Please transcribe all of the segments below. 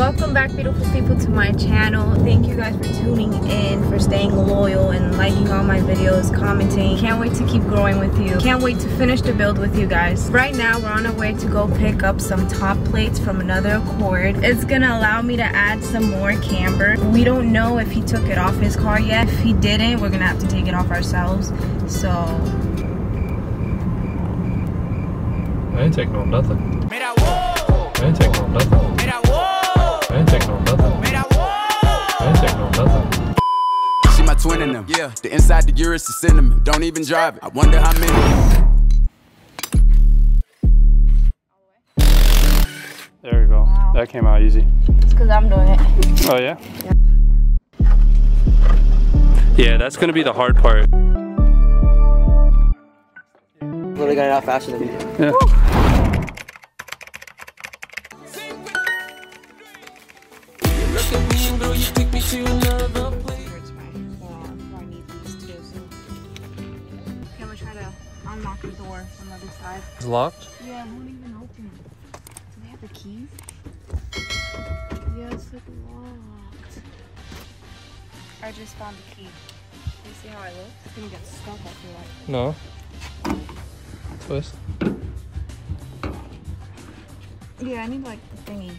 welcome back beautiful people to my channel. Thank you guys for tuning in for staying loyal and liking all my videos commenting. Can't wait to keep growing with you. Can't wait to finish the build with you guys. Right now we're on our way to go pick up some top plates from another accord. It's gonna allow me to add some more camber. We don't know if he took it off his car yet. If he didn't we're gonna have to take it off ourselves. So I ain't taking on nothing. I ain't taking on nothing. I ain't taking on nothing. I ain't taking on nothing. She my twin in them. Yeah, the inside the Urus is cinnamon. Don't even drive it. I wonder how many. There we go. That came out easy. it's because i'm doing it Oh yeah? Yeah, that's gonna be the hard part. Literally got it out faster than me. Yeah. I'm It's locked? Yeah, it won't even open. Do they have the keys? Yeah, it's like locked. I just found the key. You see how I look? It's gonna get stuck, I feel like. No. Twist. Yeah, I need like the thingy.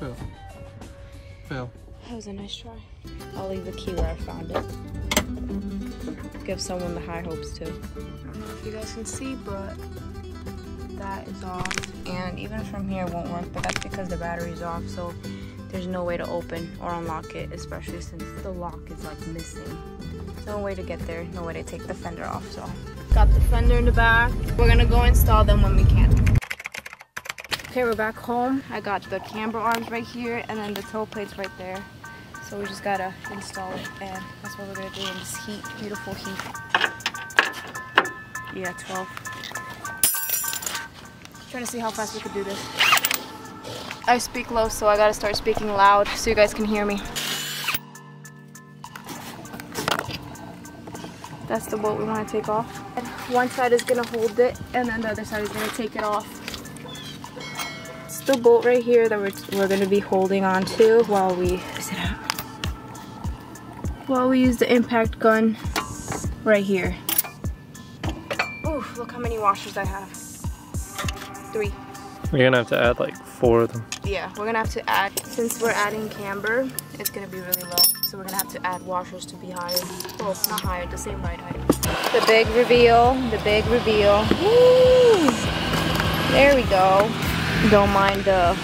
Fail. Fail. That was a nice try. I'll leave the key where I found it. Give someone the high hopes too. I don't know if you guys can see, but that is off. And even from here it won't work, but that's because the battery's off, so there's no way to open or unlock it, especially since the lock is like missing. No way to get there, no way to take the fender off, so. Got the fender in the back. We're gonna go install them when we can. Okay, we're back home. I got the camber arms right here and then the top plates right there. So we just gotta install it and that's what we're gonna do in this heat, beautiful heat. Yeah, 12. Trying to see how fast we could do this. I speak low, so I gotta start speaking loud so you guys can hear me. That's the bolt we wanna take off. And one side is gonna hold it and then the other side is gonna take it off. It's the bolt right here that we're, we're gonna be holding on to while we, is it out? While we use the impact gun right here. Oof, look how many washers I have. Three. You're gonna have to add like four of them. Yeah, we're gonna have to add, since we're adding camber, it's gonna be really low. So we're gonna have to add washers to be higher. Well, not higher, the same ride height. The big reveal, the big reveal. Woo! There we go. Don't mind the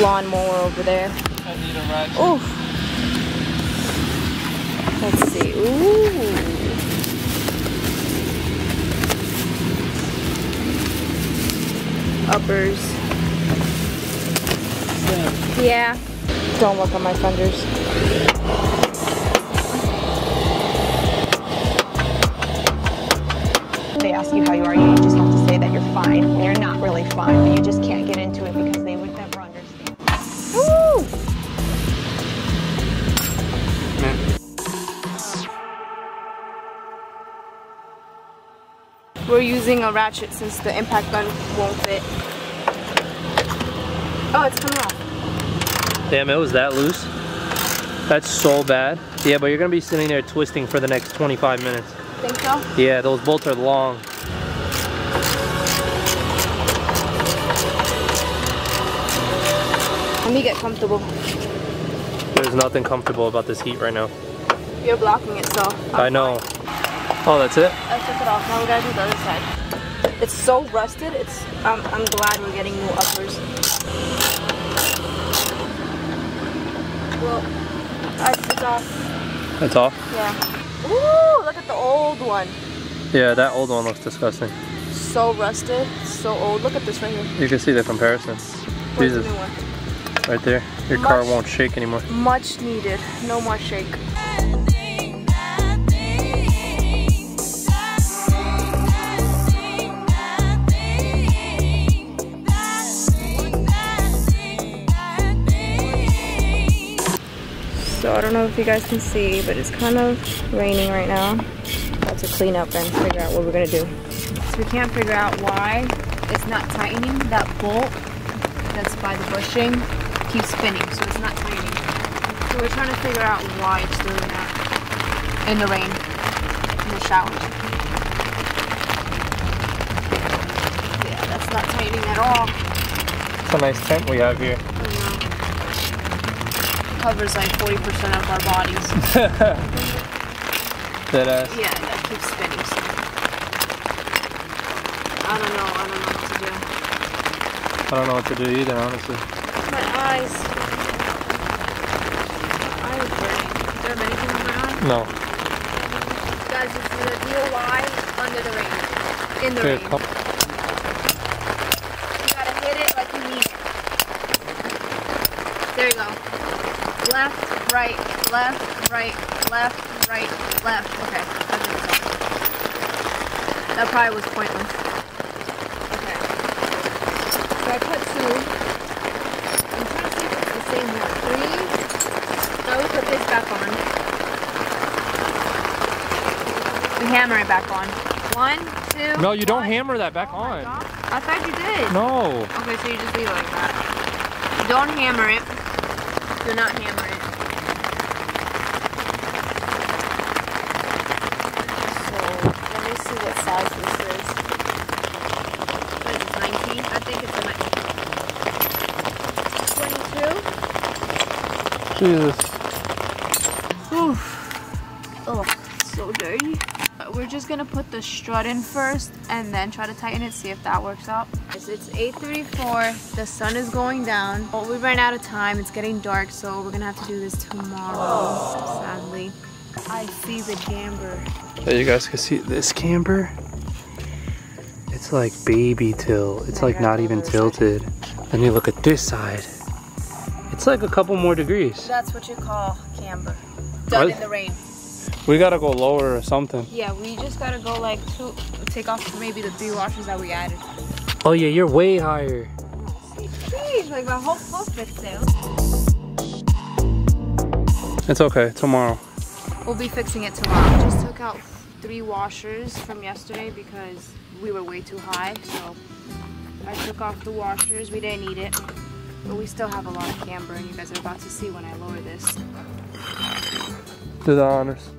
lawnmower over there. I need a ratchet. Oof. Let's see. Ooh. Uppers. Yeah. Don't look on my fenders. they ask you how you are, you just have to say that you're fine. And you're not really fine, but you just can't get into it because they would We're using a ratchet since the impact gun won't fit. Oh, it's coming off. Damn, it was that loose. That's so bad. Yeah, but you're gonna be sitting there twisting for the next 25 minutes. Think so? Yeah, those bolts are long. Let me get comfortable. There's nothing comfortable about this heat right now. You're blocking it, so. I know. Oh, that's it? I took it off. Now we gotta do the other side. It's so rusted. It's. I'm. I'm glad we're getting new uppers. Well, I took off. That's off? Yeah. Ooh, look at the old one. Yeah, that old one looks disgusting. So rusted. So old. Look at this right here. You can see the comparison. Where's Jesus, the new one? right there. Your car won't shake anymore. Much needed. No more shake. Don't know if you guys can see, but it's kind of raining right now. About to clean up and figure out what we're gonna do. So we can't figure out why it's not tightening. That bolt that's by the bushing keeps spinning, so it's not tightening. So we're trying to figure out why it's doing that in the rain, in the shower. Yeah, that's not tightening at all. It's a nice tent we have here. Covers like 40% of our bodies. That ass. Yeah, that keeps spinning. So. I don't know. I don't know what to do. I don't know what to do either, honestly. My eyes. Is burning. Do I have anything on my eye? No. Guys, this is a DIY under the rain. In the Here, rain. come. You gotta hit it like you mean it. There you go. Left, right, left, right, left, right, left. Okay. I think so. That probably was pointless. Okay. So I put two. I'm trying to see if it's the same one. Three. Now we put this back on. We hammer it back on. One, two. No, you don't hammer that back Oh on. I thought you did. No. Okay, so you just leave it like that. Don't hammer it. Do not hammer it. So, let me see what size this is. What is this, 19? I think it's a 22. Jesus. Just gonna put the strut in first and then try to tighten it, see if that works out. It's it's 8.34, the sun is going down. Well, we ran out of time, it's getting dark, so we're gonna have to do this tomorrow, sadly. I see the camber. Yeah, you guys can see this camber. It's like baby till. It's like not even tilted. Then you look at this side. It's like a couple more degrees. That's what you call camber. Done What? in the rain. We gotta go lower or something. Yeah, we just gotta go like two, take off maybe the three washers that we added. Oh yeah, you're way higher. Jeez, like my whole foot fits there. It's okay, tomorrow. We'll be fixing it tomorrow. Just took out three washers from yesterday because we were way too high. So I took off the washers. We didn't need it. But we still have a lot of camber and you guys are about to see when I lower this. Do the honors.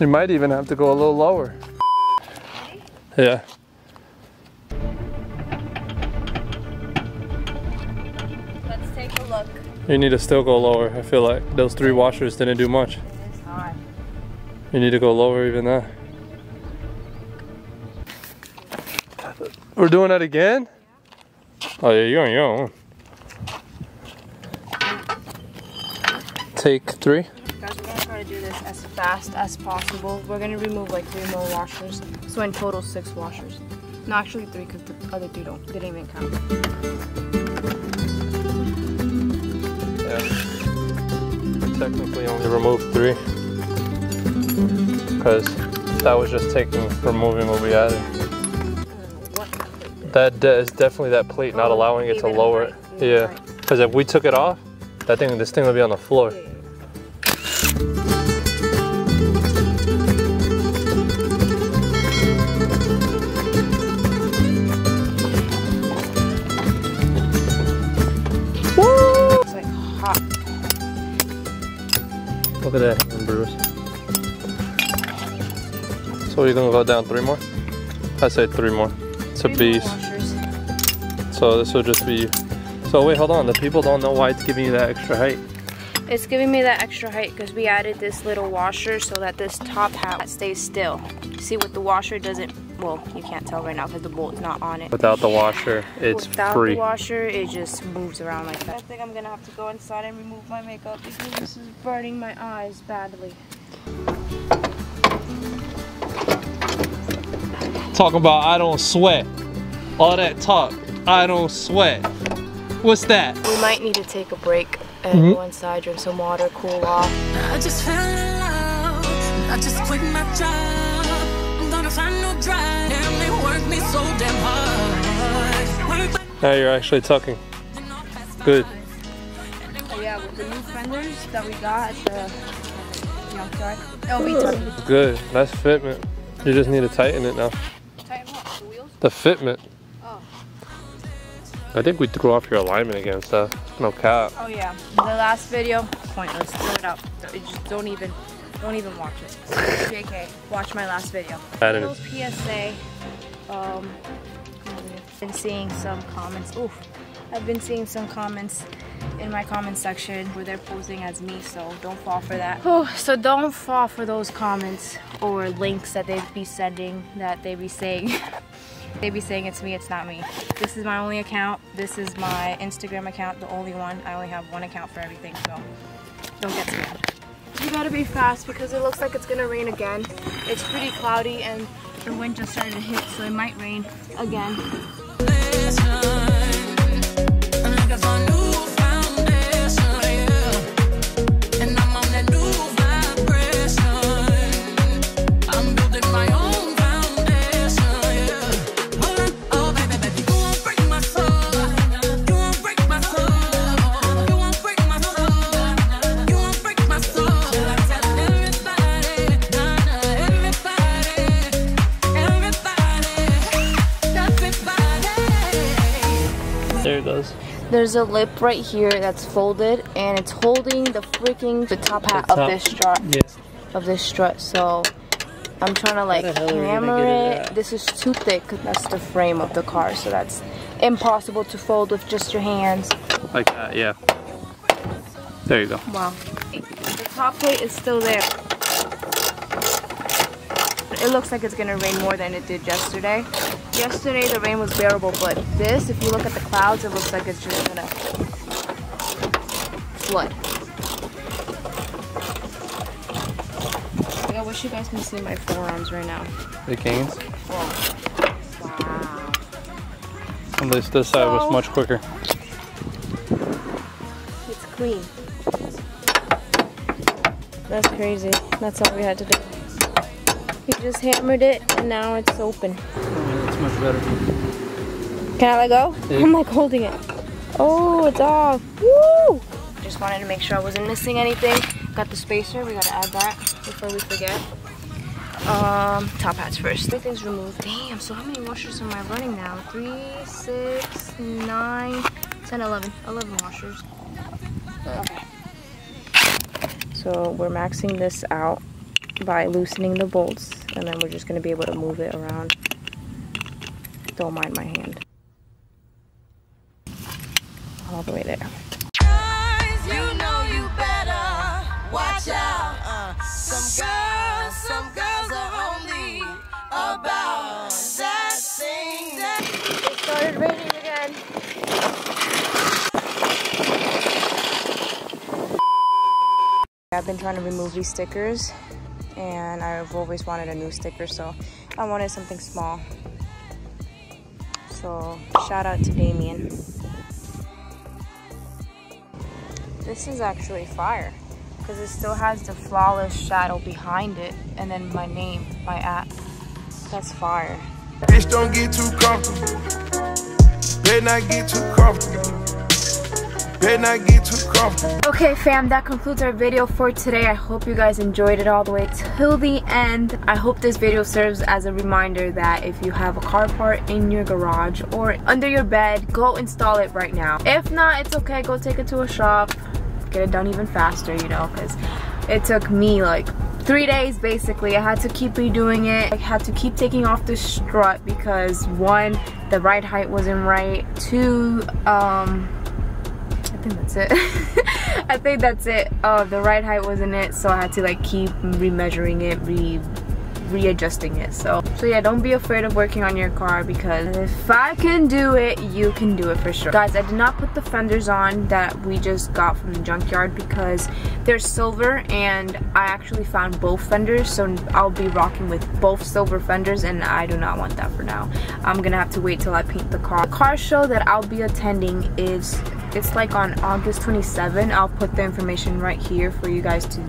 You might even have to go a little lower. Yeah. Let's take a look. You need to still go lower. I feel like those three washers didn't do much. It's high. You need to go lower even that. We're doing that again? Oh yeah, you're on your own. Take three. Guys, we're gonna try to do this as fast as possible. We're gonna remove like three more washers. So in total, six washers. No, actually three because the other three don't, didn't even count. Yeah. Technically only removed three. Because that was just taking, removing what we added. What? That de- is definitely that plate not Oh, allowing it to lower it. upright, leave it Yeah. Because if we took it off, that thing, this thing would be on the floor. It's Look at that hand, Bruce. So you're gonna go down three more? I say three more. It's a Three more beast. So this will just be. So wait, hold on. The people don't know why it's giving you that extra height. It's giving me that extra height because we added this little washer so that this top hat stays still. See what the washer doesn't, well, you can't tell right now because the bolt's not on it. Without the washer, it's Without free. the washer, it just moves around like that. I think I'm gonna have to go inside and remove my makeup because this is burning my eyes badly. Talking about I don't sweat. All that talk. I don't sweat. What's that? We might need to take a break and Mm-hmm. go inside, drink some water, cool off. I just fell in love. I just quit my job. Now you're actually tucking. Good. Oh yeah, with the new fenders that we got at the junkyard, oh, it'll. Good. That's fitment. You just need to tighten it now. Tighten what? The wheels? The fitment. Oh. I think we threw off your alignment again, so no cap. Oh yeah, the last video, pointless. Throw it up. Just don't even, don't even watch it. JK, watch my last video. Added Little PSA. Um, been seeing some comments. Oof, I've been seeing some comments in my comment section where they're posing as me, so don't fall for that. Oh, so don't fall for those comments or links that they'd be sending that they'd be saying. They'd be saying it's me, it's not me. This is my only account. This is my Instagram account, the only one. I only have one account for everything, so don't get scammed. You gotta be fast because it looks like it's gonna rain again. It's pretty cloudy and the wind just started to hit, so it might rain again. There's a lip right here that's folded and it's holding the freaking the top hat The of this strut Yeah. of this strut so I'm trying to like the hell are we gonna hammer it it. This is too thick. that's the frame of the car so that's impossible to fold with just your hands. Like that, yeah. There you go. Wow. The top plate is still there. It looks like it's gonna rain more than it did yesterday. Yesterday the rain was bearable, but this, if you look at the clouds, it looks like it's just gonna flood. I wish you guys can see my forearms right now. The canes. Wow. At least this side was much quicker. It's clean. That's crazy. That's all we had to do. We just hammered it and now it's open. That's much better. Can I let go? Yeah. I'm like holding it. Oh, it's off. Woo! Just wanted to make sure I wasn't missing anything. Got the spacer. We gotta add that before we forget. Um, top hats first. Everything's removed. Damn, so how many washers am I running now? Three, six, nine, 10, 11. 11 washers. Okay. So we're maxing this out by loosening the bolts and then we're just gonna be able to move it around. Don't mind my hand. All the way there. You know you better watch out. Uh, some girls, some girls are only about that thing that. It started raining again. I've been trying to remove these stickers and I've always wanted a new sticker so I wanted something small. So shout out to Damien. This is actually fire because it still has the flawless shadow behind it and then my name, my app. That's fire. Bitch, don't get too comfortable. Better not get too comfortable. Better not get too comfortable. Okay fam, that concludes our video for today. I hope you guys enjoyed it all the way till the end. I hope this video serves as a reminder that if you have a car part in your garage or under your bed, go install it right now. If not, it's okay, go take it to a shop. Get it done even faster, you know, because it took me like three days basically. I had to keep redoing it. I had to keep taking off the strut because one, the ride height wasn't right. Two, um, think that's it. I think that's it. Uh, the right height wasn't it, so I had to like keep remeasuring it, re readjusting it. So, so yeah, don't be afraid of working on your car because if I can do it, you can do it for sure. Guys, I did not put the fenders on that we just got from the junkyard because they're silver and I actually found both fenders, so I'll be rocking with both silver fenders and I do not want that for now. I'm gonna have to wait till I paint the car. The car show that I'll be attending is it's like on August 27. I'll put the information right here for you guys to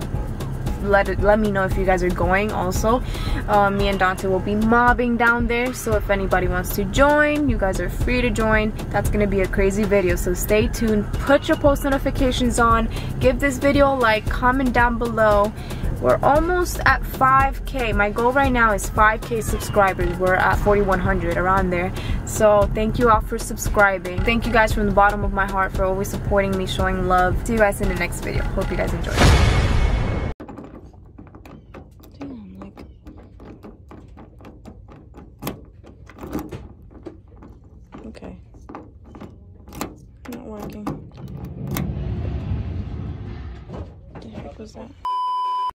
let it let me know if you guys are going also. Uh, me and Dante will be mobbing down there so if anybody wants to join you guys are free to join. That's gonna be a crazy video so stay tuned. Put your post notifications on. Give this video a like comment down below We're almost at 5k. My goal right now is 5k subscribers. We're at 4100 around there. So thank you all for subscribing. Thank you guys from the bottom of my heart for always supporting me, showing love. See you guys in the next video. Hope you guys enjoy.